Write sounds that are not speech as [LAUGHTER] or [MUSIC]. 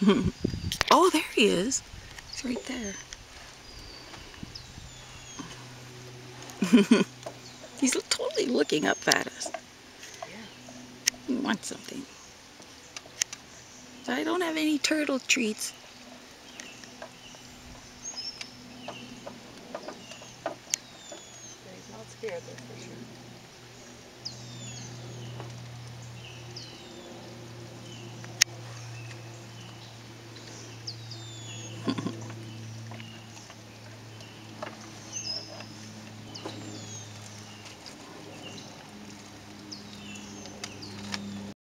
[LAUGHS] oh, there he is. He's right there. [LAUGHS] He's totally looking up at us. He wants something. I don't have any turtle treats. He's for sure.